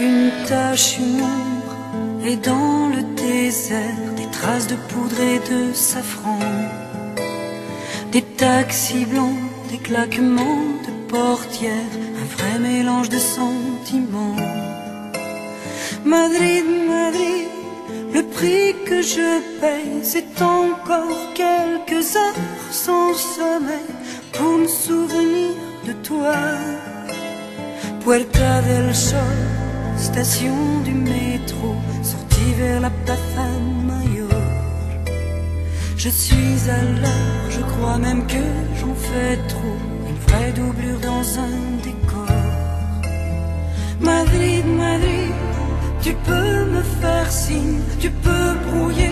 une tache, une ombre, et dans le désert, des traces de poudre et de safran. Des taxis blancs, des claquements de portières, un vrai mélange de sentiments. Madrid, Madrid, le prix que je paye, c'est encore quelques heures sans sommeil pour me souvenir de toi. Puerta del Sol, station du métro, sortie vers la Plaza Mayor. Je suis à l'heure, je crois même que j'en fais trop, une vraie doublure dans un décor. Madrid, Madrid, tu peux me faire signe, tu peux brouiller